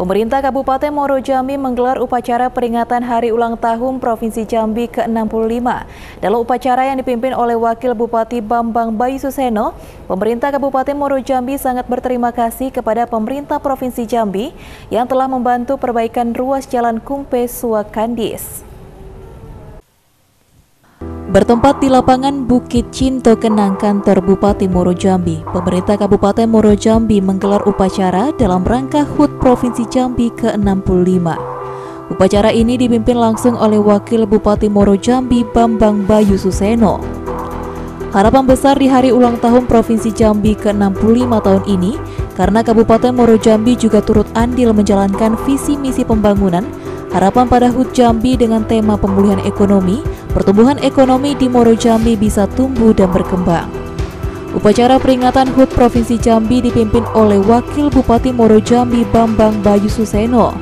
Pemerintah Kabupaten Muaro Jambi menggelar upacara peringatan Hari Ulang Tahun Provinsi Jambi ke-65. Dalam upacara yang dipimpin oleh Wakil Bupati Bambang Bayu Suseno, pemerintah Kabupaten Muaro Jambi sangat berterima kasih kepada pemerintah Provinsi Jambi yang telah membantu perbaikan ruas jalan Kumpe Suakandis. Bertempat di lapangan Bukit Cinto Kenang kantor Bupati Moro Jambi, pemerintah Kabupaten Moro Jambi menggelar upacara dalam rangka HUT Provinsi Jambi ke-65. Upacara ini dipimpin langsung oleh Wakil Bupati Moro Jambi Bambang Bayu Suseno. Harapan besar di hari ulang tahun Provinsi Jambi ke-65 tahun ini karena Kabupaten Moro Jambi juga turut andil menjalankan visi misi pembangunan harapan pada HUT Jambi dengan tema pemulihan ekonomi pertumbuhan ekonomi di Moro Jambi bisa tumbuh dan berkembang. Upacara peringatan HUT Provinsi Jambi dipimpin oleh Wakil Bupati Moro Jambi Bambang Bayu Suseno.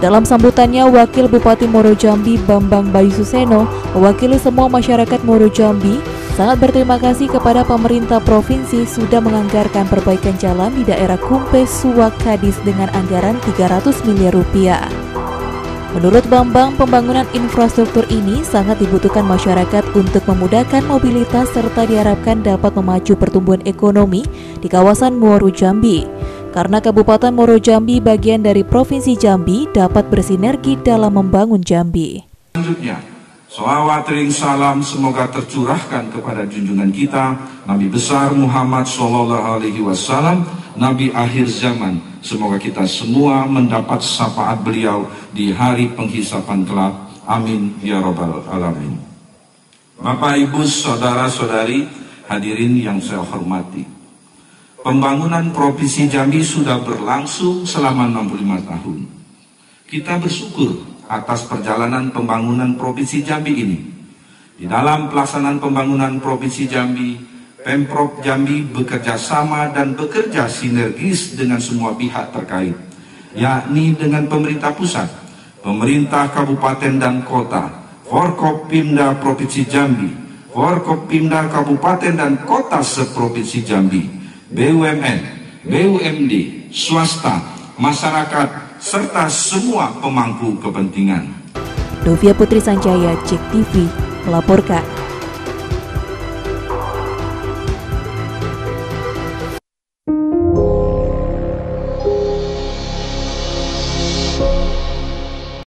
Dalam sambutannya, Wakil Bupati Moro Jambi Bambang Bayu Suseno mewakili semua masyarakat Moro Jambi sangat berterima kasih kepada pemerintah provinsi sudah menganggarkan perbaikan jalan di daerah Kumpe Suwak Kadis dengan anggaran 300 miliar rupiah. Menurut Bambang, pembangunan infrastruktur ini sangat dibutuhkan masyarakat untuk memudahkan mobilitas serta diharapkan dapat memacu pertumbuhan ekonomi di kawasan Muaro Jambi. Karena Kabupaten Muaro Jambi bagian dari Provinsi Jambi dapat bersinergi dalam membangun Jambi. Selanjutnya, Salawat ring salam semoga tercurahkan kepada junjungan kita Nabi besar Muhammad Sallallahu Alaihi Wasallam Nabi akhir zaman semoga kita semua mendapat syafaat beliau di hari penghisapan kelak. Amin ya robbal alamin. Bapak Ibu saudara saudari hadirin yang saya hormati. Pembangunan Provinsi Jambi sudah berlangsung selama 65 tahun. Kita bersyukur atas perjalanan pembangunan Provinsi Jambi ini. Di dalam pelaksanaan pembangunan Provinsi Jambi, Pemprov Jambi bekerja sama dan bekerja sinergis dengan semua pihak terkait, yakni dengan pemerintah pusat, pemerintah kabupaten dan kota, Forkopimda Provinsi Jambi, Forkopimda Kabupaten dan Kota Seprovinsi Jambi, BUMN, BUMD, swasta, masyarakat, serta semua pemangku kepentingan. Dovia Putri Sanjaya, Cek TV, melaporkan.